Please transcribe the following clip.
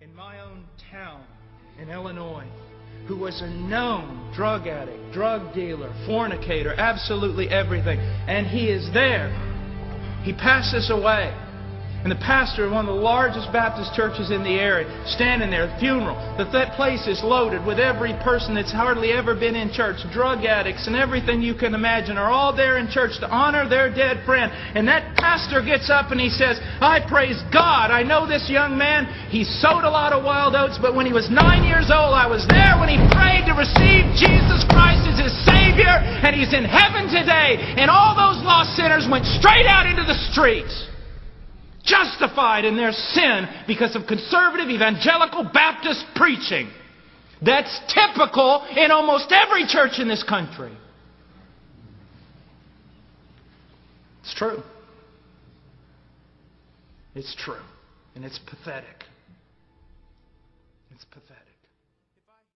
in my own town in Illinois who was a known drug addict, drug dealer, fornicator, absolutely everything. And he is there. He passes away. And the pastor of one of the largest Baptist churches in the area, standing there, The funeral. That that place is loaded with every person that's hardly ever been in church. Drug addicts and everything you can imagine are all there in church to honor their dead friend. And that pastor gets up and he says, I praise God. I know this young man. He sowed a lot of wild oats, but when he was nine years old, I was there when he prayed to receive Jesus Christ as his Savior. And he's in heaven today. And all those lost sinners went straight out into the streets justified in their sin because of conservative evangelical Baptist preaching. That's typical in almost every church in this country. It's true. It's true. And it's pathetic. It's pathetic.